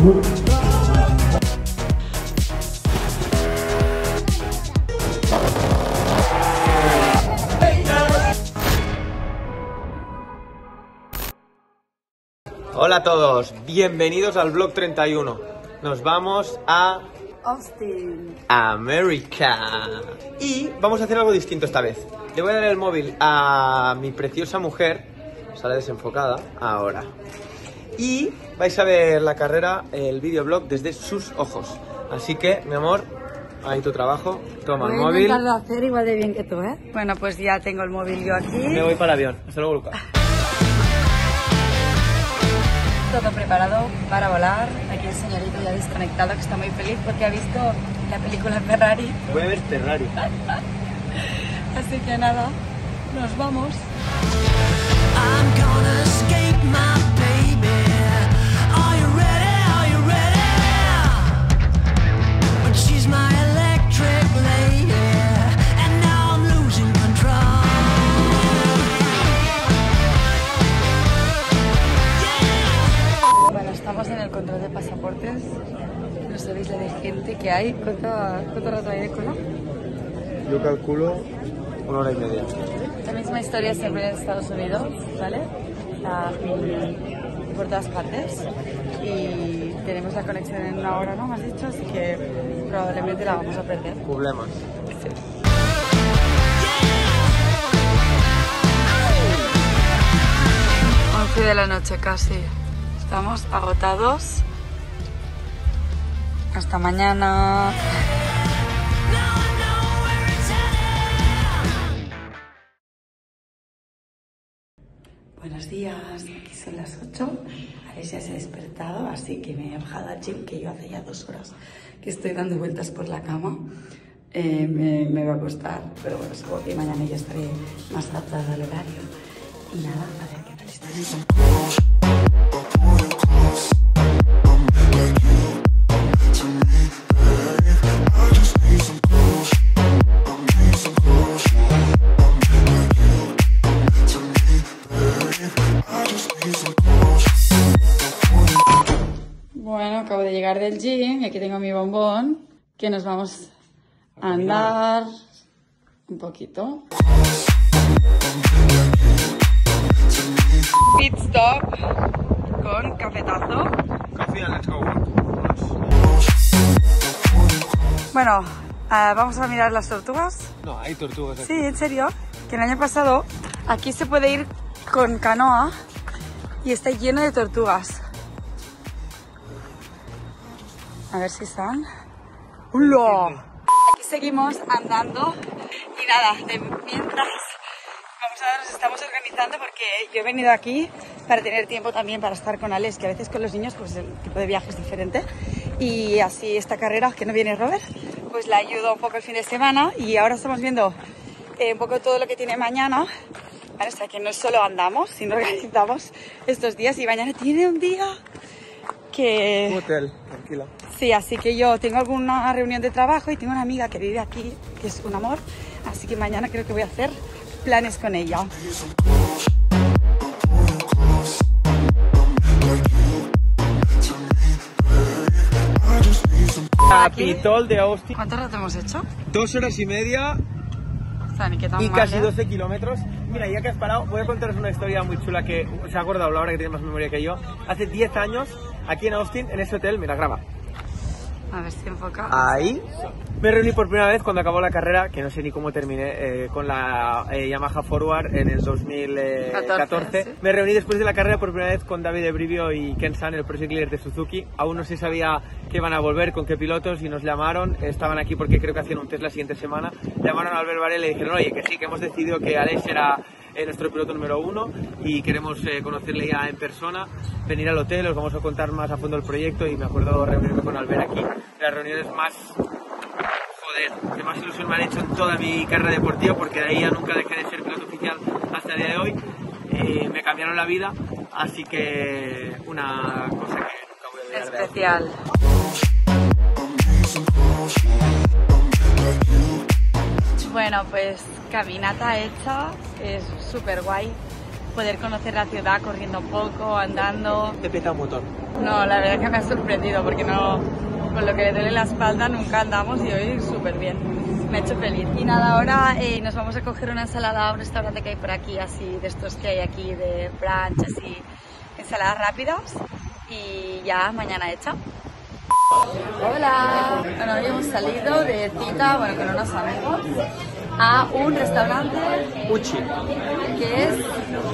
Hola a todos, bienvenidos al vlog 31. Nos vamos a Austin. América. Y vamos a hacer algo distinto esta vez. Le voy a dar el móvil a mi preciosa mujer, sale desenfocada, ahora. Y vais a ver la carrera, el videoblog desde sus ojos. Así que, mi amor, ahí tu trabajo, toma el Voy a móvil. hacer igual de bien que tú, ¿eh? Bueno, pues ya tengo el móvil yo aquí. Me voy para el avión. Hasta luego, Lucas. Todo preparado para volar. Aquí el señorito ya desconectado que está muy feliz porque ha visto la película Ferrari. Voy a ver Ferrari. Así que nada, nos vamos. I'm gonna el control de pasaportes. No sabéis la de gente que hay. ¿Cuánto, cuánto rato hay de cola? Yo calculo una hora y media. La misma historia siempre en Estados Unidos, ¿vale? Ah, por todas partes. Y tenemos la conexión en una hora, ¿no? Me has dicho, así que probablemente la vamos a perder. Problemas. Sí. De la noche casi. Estamos agotados. Hasta mañana. Buenos días, aquí son las 8. Alex ya se ha despertado, así que me he bajado al gym, que yo hace ya dos horas que estoy dando vueltas por la cama. Eh, me, me va a costar, pero bueno, seguro que mañana ya estaré más adaptada al horario. Y nada, a ver qué tal está. Que nos vamos a andar un poquito. Pit stop con cafetazo. Coffee and let's go. Bueno, ah, vamos a mirar las tortugas. No, hay tortugas aquí. Sí, en serio, que el año pasado aquí se puede ir con canoa y está lleno de tortugas. A ver si están. ¡Hola! Aquí seguimos andando y nada, de mientras vamos a nos estamos organizando porque yo he venido aquí para tener tiempo también para estar con Alex, que a veces con los niños pues el tipo de viaje es diferente. Y así esta carrera, que no viene Robert, pues la ayudo un poco el fin de semana y ahora estamos viendo eh, un poco todo lo que tiene mañana. ¿vale? O sea que no solo andamos, sino organizamos estos días y mañana tiene un día que... Hotel, tranquila. Sí, así que yo tengo alguna reunión de trabajo y tengo una amiga que vive aquí, que es un amor, así que mañana creo que voy a hacer planes con ella. Capitol de Austin. ¿Cuánto rato hemos hecho? Dos horas y media y casi ¿eh? 12 kilómetros. Mira, ya que has parado, voy a contaros una historia muy chula que se ha acordado Laura, que tiene más memoria que yo. Hace 10 años, aquí en Austin, en ese hotel, mira, graba. A ver si enfoca. Ahí me reuní por primera vez cuando acabó la carrera, que no sé ni cómo terminé, eh, con la eh, Yamaha Forward en el 2014. 14, sí. Me reuní después de la carrera por primera vez con David Ebrivio y Ken San, el Project Leader de Suzuki. Aún no se sabía que iban a volver, con qué pilotos, y nos llamaron. Estaban aquí porque creo que hacían un test la siguiente semana. Llamaron a Albert Varela y le dijeron, oye, que sí, que hemos decidido que Alex era eh, nuestro piloto número uno y queremos eh, conocerle ya en persona, venir al hotel, os vamos a contar más a fondo el proyecto y me acuerdo reunirme con Albert aquí, de las reuniones más, joder, que más ilusión me han hecho en toda mi carrera deportiva porque de ahí ya nunca dejé de ser piloto oficial hasta el día de hoy, Eh, me cambiaron la vida, así que una cosa que nunca voy a olvidar. de. Especial. Bueno, pues caminata hecha, es súper guay. poder conocer la ciudad corriendo un poco, andando. Te peta un motor. No, la verdad que me ha sorprendido porque no, con lo que le duele la espalda nunca andamos y hoy súper bien. Me ha hecho feliz. Y nada, ahora eh, nos vamos a coger una ensalada a un restaurante que hay por aquí, así de estos que hay aquí de brunch, así, ensaladas rápidas. Y ya mañana hecha. Hola. Bueno, hoy hemos salido de cita, bueno, con unos amigos, a un restaurante Uchi. que es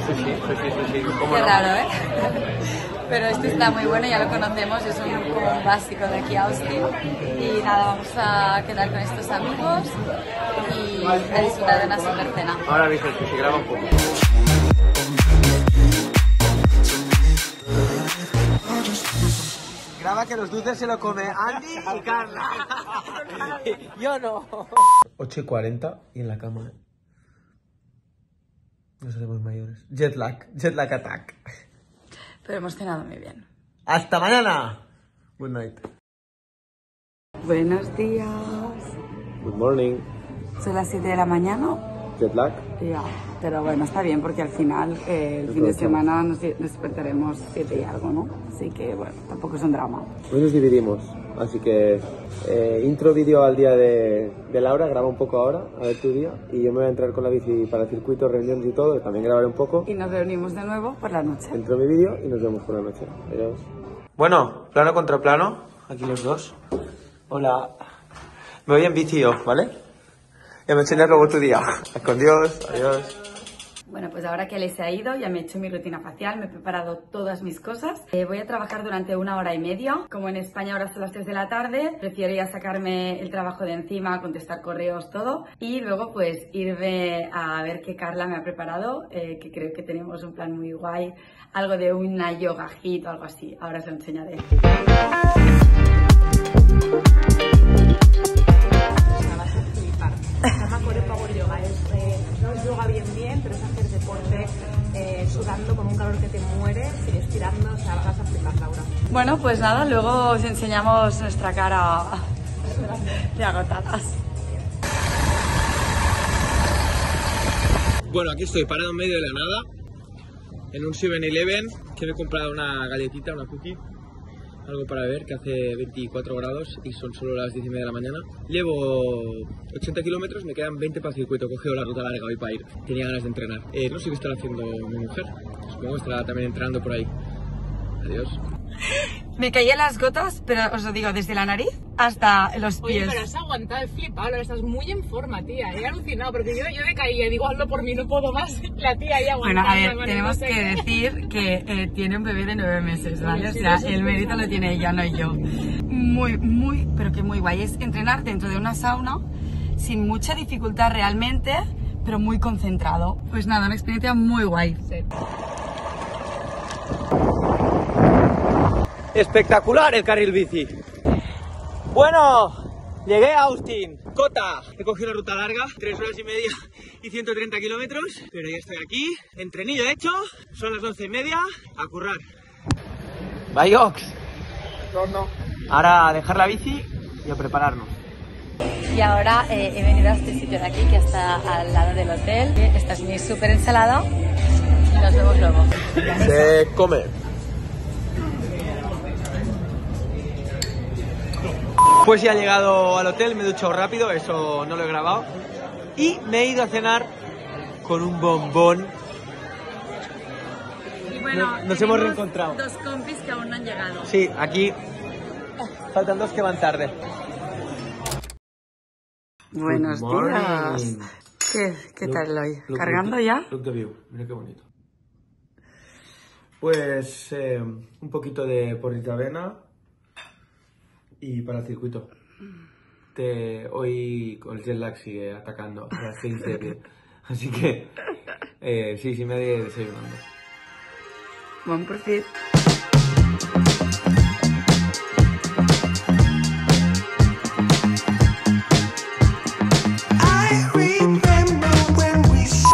Sushi, sushi, sushi. ¿Cómo Qué no? raro, ¿eh? Pero este está muy bueno, ya lo conocemos, es un, como un básico de aquí a Austin. Y nada, vamos a quedar con estos amigos y a disfrutar de una super cena. Ahora mismo que se graba un poco. Que los dulces se lo come Andy y Carla. Yo no. 8 y 40 y en la cama. Nos hacemos mayores. Jet lag, jet lag attack. Pero hemos cenado muy bien. Hasta mañana. Good night. Buenos días. Good morning. Son las 7 de la mañana. Jet lag. Ya, pero bueno, está bien porque al final eh, el fin de semana nos nos despertaremos 7 y algo, ¿no? Así que bueno, tampoco es un drama. Hoy nos dividimos, así que eh, intro vídeo al día de, de Laura, graba un poco ahora, a ver tu día, y yo me voy a entrar con la bici para el circuito, reuniones y todo, también grabaré un poco. Y nos reunimos de nuevo por la noche. Entro mi vídeo y nos vemos por la noche. Adiós. Bueno, plano contra plano, aquí los dos. Hola. Me voy en bici yo, ¿vale? Ya me enseñas luego tu día. Con Dios, adiós. Bueno, pues ahora que se ha ido, ya me he hecho mi rutina facial, me he preparado todas mis cosas. Eh, voy a trabajar durante una hora y media. Como en España ahora son las 3 de la tarde, prefiero ya sacarme el trabajo de encima, contestar correos, todo. Y luego pues irme a ver qué Carla me ha preparado, eh, que creo que tenemos un plan muy guay. Algo de una yoga hit o algo así. Ahora os lo enseñaré. Sudando con un calor que te mueres y estirando. O sea, vas a flipar, Laura. Bueno, pues nada, luego os enseñamos nuestra cara de agotadas. Bueno, aquí estoy parado en medio de la nada, en un 7-Eleven, que me he comprado una galletita, una cookie, algo para ver, que hace 24 grados y son solo las 10 y media de la mañana. Llevo 80 kilómetros, me quedan 20 para el circuito, cogido la ruta larga hoy para ir, tenía ganas de entrenar. Eh, no sé qué estará haciendo mi mujer, supongo que estará también entrenando por ahí. Adiós. Me caían las gotas, pero os lo digo, desde la nariz hasta los Oye, pies. pero has aguantado, he flipado, Laura, estás muy en forma, tía. He alucinado, porque yo, yo me caía y digo, hazlo por mí, no puedo más. La tía ahí Bueno, aguantando. a ver, el tenemos no sé que decir que eh, tiene un bebé de nueve meses, ¿vale? O sea, el mérito lo tiene ella, no yo. Muy, muy, pero que muy guay. Es entrenar dentro de una sauna sin mucha dificultad realmente, pero muy concentrado. Pues nada, una experiencia muy guay. Sí. Espectacular el carril bici. Bueno, llegué a Austin. Cota. He cogido la ruta larga, 3 horas y media y 130 kilómetros. Pero ya estoy aquí. Entrenillo hecho. Son las 11 y media. A currar. Bye, Ox. Ahora a dejar la bici y a prepararnos. Y ahora eh, he venido a este sitio de aquí que está al lado del hotel. Esta es mi súper ensalada. Nos vemos luego. Se come. Pues ya he llegado al hotel, me he duchado rápido, eso no lo he grabado. Y me he ido a cenar con un bombón. Y bueno, Nos hemos reencontrado. Dos compis que aún no han llegado. Sí, aquí faltan dos que van tarde. Buenos días. ¿Qué, qué tal hoy? ¿Cargando ya? Look the view, mira qué bonito. Pues eh, un poquito de porrita avena y para el circuito. Te, hoy con el jet lag sigue atacando a las 6 de pie. Así que eh, sí, sí me he desayunando. Buen perfil.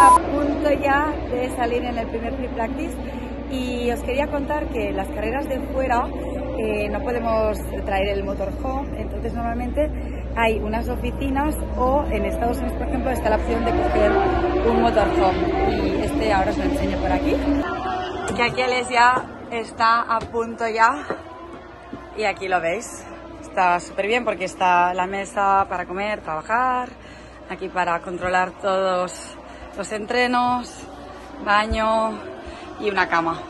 a punto ya de salir en el primer free practice y os quería contar que las carreras de fuera eh, no podemos traer el motorhome, entonces normalmente hay unas oficinas o en Estados Unidos, por ejemplo, está la opción de coger un motorhome y este ahora os lo enseño por aquí. Que aquí Alex ya está a punto ya y aquí lo veis. Está súper bien porque está la mesa para comer, trabajar, aquí para controlar todos los entrenos, baño y una cama.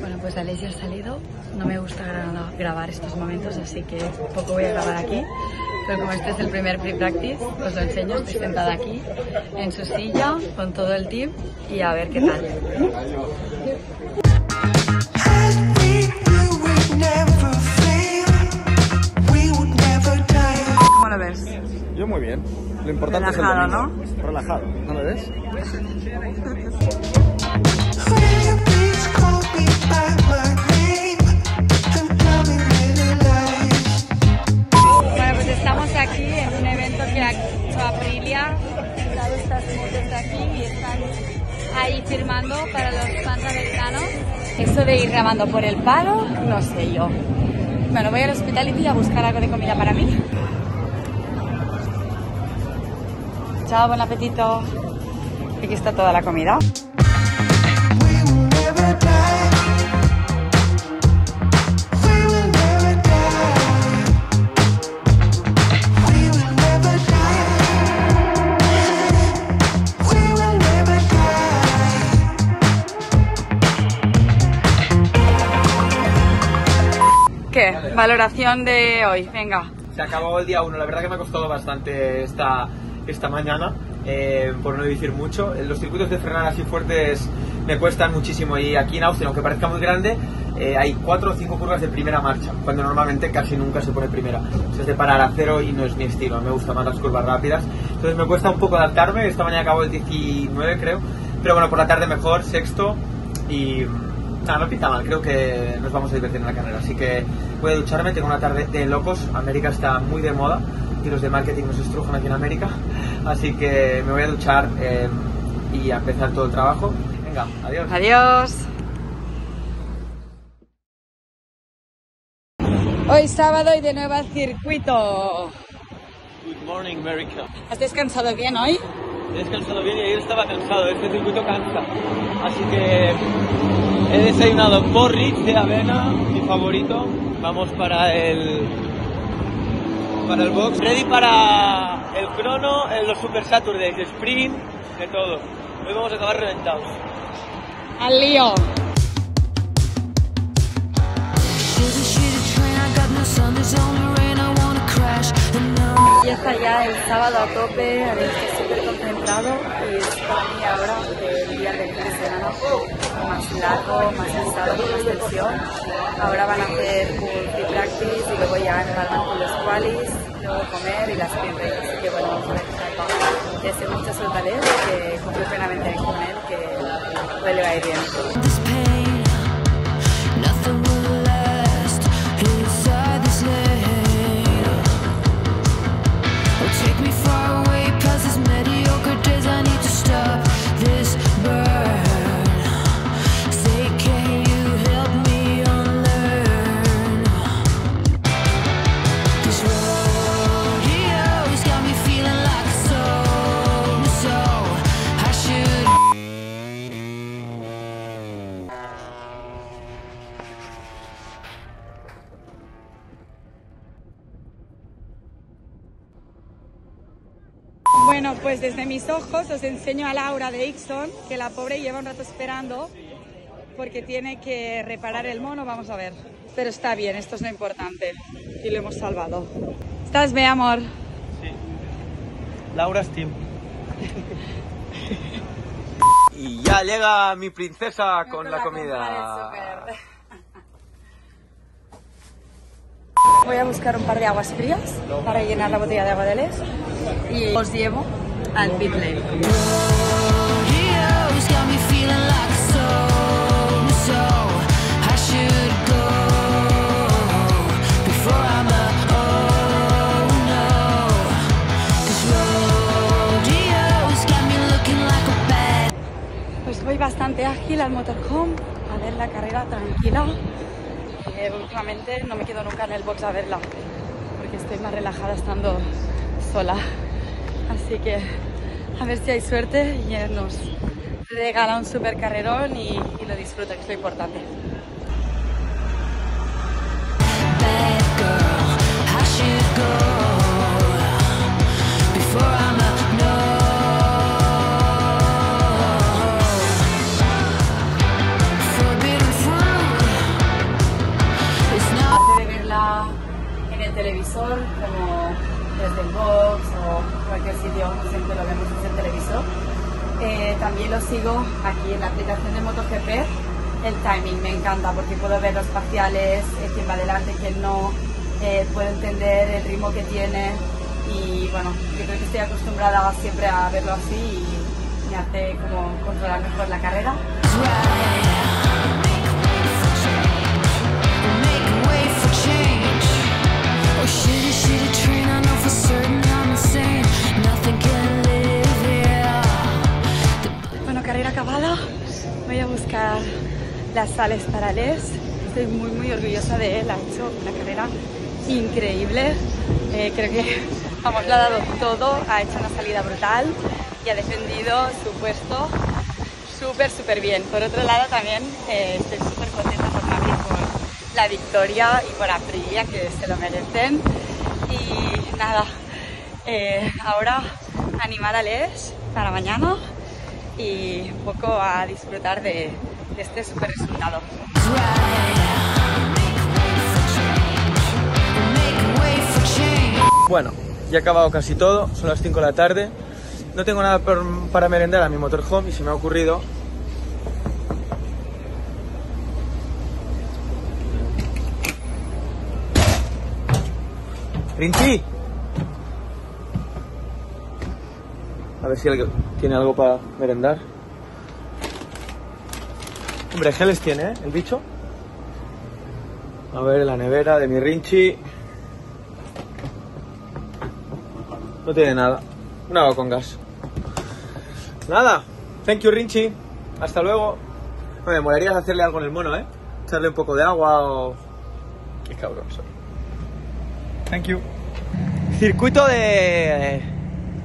Bueno, pues Alex ya ha salido. No me gusta gra- grabar estos momentos, así que poco voy a grabar aquí. Pero como este es el primer pre-practice, os lo enseño. Estoy sentada aquí, en su silla, con todo el team y a ver qué tal. Ves? Yo muy bien. Lo importante Relajado, es el domingo. Relajado, ¿no lo ves? Bueno, pues estamos aquí en un evento que ha hecho Aprilia. Estas motos de aquí y están ahí firmando para los fans americanos. Eso de ir grabando por el palo, no sé yo. Bueno, voy al hospitality a buscar algo de comida para mí. Chao, buen apetito. Aquí está toda la comida. ¿Qué? Valoración de hoy, venga. Se acabó el día 1, la verdad que me ha costado bastante esta, esta mañana, eh, por no decir mucho. Los circuitos de frenada así fuertes me cuestan muchísimo y aquí en Austria, aunque parezca muy grande, eh, hay 4 o 5 curvas de primera marcha, cuando normalmente casi nunca se pone primera. O sea, es de parar a cero y no es mi estilo, me gustan más las curvas rápidas. Entonces me cuesta un poco adaptarme, esta mañana acabó el 19 creo, pero bueno, por la tarde mejor, sexto y... Nada, no pinta mal, creo que nos vamos a divertir en la carrera. Así que voy a ducharme, tengo una tarde de locos. América está muy de moda y los de marketing nos estrujan aquí en América. Así que me voy a duchar eh, y a empezar todo el trabajo. Venga, adiós. Adiós. Hoy sábado y de nuevo al circuito. Good morning, America. ¿Has descansado bien hoy? He descansado bien y ayer estaba cansado. Este circuito cansa. Así que he desayunado porridge de avena, mi favorito. Vamos para el para el box. Ready para el crono, en los Super Saturdays, sprint, de todo. Hoy vamos a acabar reventados. Al lío. Está ya el sábado a tope, estoy súper concentrado y para mí ahora el día del fin de semana más largo, más con más tensión. Ahora van a hacer free practice y luego ya embarcan con los qualis, luego comer y las sprint race. Así que bueno, vamos a ver. Deseo mucha que confío plenamente con él, que le va a ir bien. Bueno, pues desde mis ojos os enseño a Laura de Ixon, que la pobre lleva un rato esperando porque tiene que reparar el mono, vamos a ver. Pero está bien, esto es lo importante y lo hemos salvado. ¿Estás bien, amor? Laura Steam. y ya llega mi princesa con la comida. Voy a buscar un par de aguas frías para llenar la botella de agua de Les y os llevo al pit lane. Pues voy bastante ágil al motorhome a ver la carrera tranquila. Eh, últimamente no me quedo nunca en el box a verla, porque estoy más relajada estando sola. Así que a ver si hay suerte y nos regala un super carrerón y, lo disfruto, que es lo importante. Desde el box o cualquier sitio, siempre lo vemos desde el televisor. Eh, también lo sigo aquí en la aplicación de MotoGP. El timing me encanta porque puedo ver los parciales, eh, quién va adelante, quién no, puedo entender el ritmo que tiene y bueno, yo creo que estoy acostumbrada siempre a verlo así y me hace como controlar mejor la carrera. Bueno, carrera acabada. Voy a buscar las sales para Les. Estoy muy, muy orgullosa de él. Ha hecho una carrera increíble. Eh, creo que, vamos, lo ha dado todo. Ha hecho una salida brutal y ha defendido su puesto súper, súper bien. Por otro lado, también eh, estoy súper contenta por Maverick por la victoria y por Aprilia, que se lo merecen. Nada, eh, ahora animar a Les para mañana y un poco a disfrutar de, este super resultado. Bueno, ya he acabado casi todo, son las 5 de la tarde. No tengo nada para merendar a mi motorhome y se me ha ocurrido. ¡Rinchi! A ver si alguien tiene algo para merendar. Hombre, geles tiene, ¿eh? El bicho. A ver, la nevera de mi Rinchi. No tiene nada. Un agua con gas. Nada. Thank you, Rinchi. Hasta luego. No, me molaría hacerle algo en el mono, ¿eh? Echarle un poco de agua o... Qué cabrón soy. Thank you. Circuito de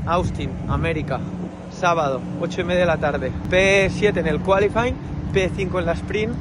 Austin, América. Sábado, 8 y media de la tarde. P7 en el qualifying, P5 en la sprint.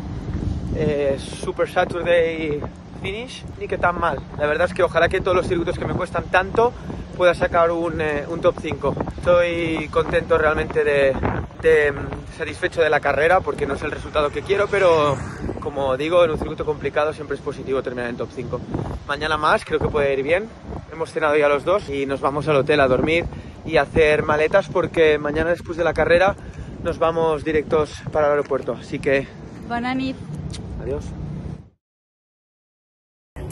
Eh, Super Saturday finish, ni que tan mal. La verdad es que ojalá que todos los circuitos que me cuestan tanto pueda sacar un, eh, un top 5. Estoy contento realmente de, de, mm, satisfecho de la carrera porque no es el resultado que quiero, pero como digo, en un circuito complicado siempre es positivo terminar en top 5. Mañana más, creo que puede ir bien. Hemos cenado ya los dos y nos vamos al hotel a dormir y hacer maletas porque mañana después de la carrera nos vamos directos para el aeropuerto. Así que Bonanit. adiós.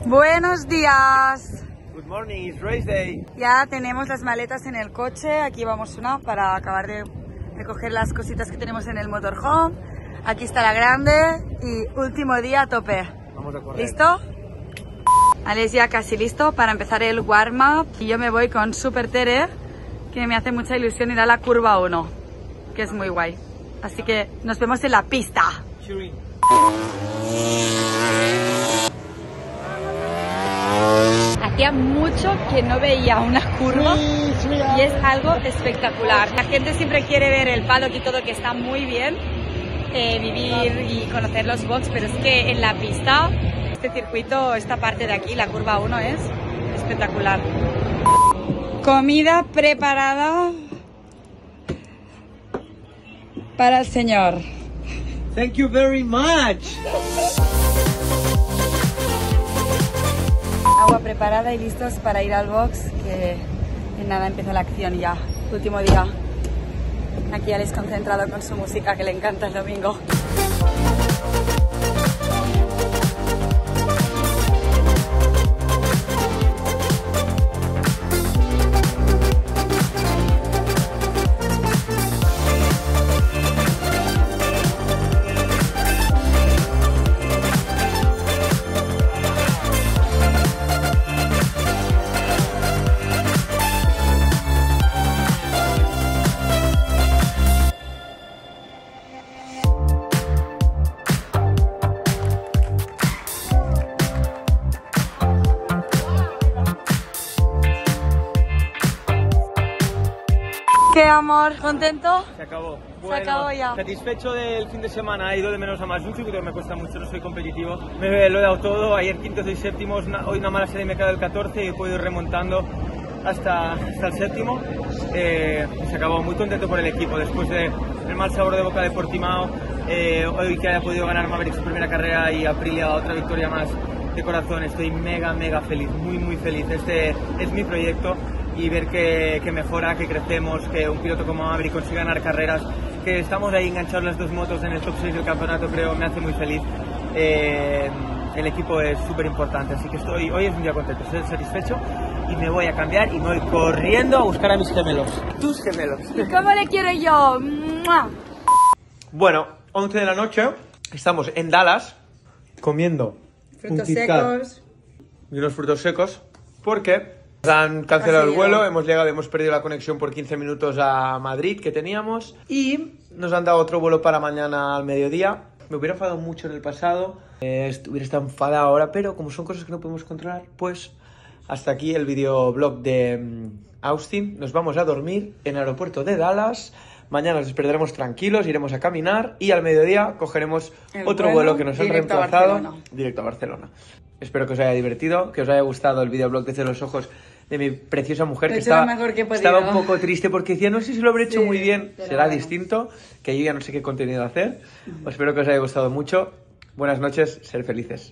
Buenos días. Good morning, it's race day. Ya tenemos las maletas en el coche. Aquí vamos una para acabar de recoger las cositas que tenemos en el motorhome. Aquí está la grande y último día a tope. Vamos a correr. ¿Listo? Alex ya casi listo para empezar el warm-up. Y yo me voy con Super Tere, que me hace mucha ilusión ir a la curva 1, que es muy guay. Así que nos vemos en la pista. Cheering. Hacía mucho que no veía una curva y es algo espectacular. La gente siempre quiere ver el paddock y todo que está muy bien, eh, vivir y conocer los box, pero es que en la pista, este circuito, esta parte de aquí, la curva 1 es espectacular. Comida preparada para el señor. Thank you very much. Agua preparada y listos para ir al box, que en nada empieza la acción ya. Último día. Aquí Alex concentrado con su música que le encanta el domingo. Amor. ¿Contento? Se acabó. Se acabó ya. Satisfecho del fin de semana, he ido de menos a más mucho, que me cuesta mucho, no soy competitivo. Me lo he dado todo, ayer quinto, seis séptimos, hoy una mala serie me he quedado el 14 y he podido ir remontando hasta, hasta el séptimo. Eh, se acabó muy contento por el equipo, después del mal sabor de boca de Portimao, eh, hoy que haya podido ganar Maverick su primera carrera y Aprilia otra victoria más de corazón, estoy mega, mega feliz, muy, muy feliz. Este es mi proyecto y ver que, que mejora, que crecemos, que un piloto como Maverick consigue ganar carreras, que estamos ahí enganchados las dos motos en el top 6 del campeonato, creo, me hace muy feliz. Eh, el equipo es súper importante, así que estoy, hoy es un día contento, estoy satisfecho y me voy a cambiar y me voy corriendo a buscar a mis gemelos, tus gemelos. ¿Cómo le quiero yo? ¡Mua! Bueno, 11 de la noche, estamos en Dallas comiendo un Kit Kat y unos frutos secos porque nos han cancelado el vuelo, hemos llegado, hemos perdido la conexión por 15 minutos a Madrid que teníamos y nos han dado otro vuelo para mañana al mediodía. Me hubiera enfadado mucho en el pasado, eh, hubiera estado enfadado ahora, pero como son cosas que no podemos controlar, pues hasta aquí el videoblog de mm, Austin. Nos vamos a dormir en el aeropuerto de Dallas. Mañana nos despertaremos tranquilos, iremos a caminar y al mediodía cogeremos El otro vuelo que nos han a reemplazado directo a Barcelona. Espero que os haya divertido, que os haya gustado el videoblog desde los ojos de mi preciosa mujer que lo estaba, mejor que estaba un poco triste porque decía, no sé si lo habré hecho Sí, muy bien, será bueno. distinto, que yo ya no sé qué contenido hacer. Os espero que os haya gustado mucho. Buenas noches, ser felices.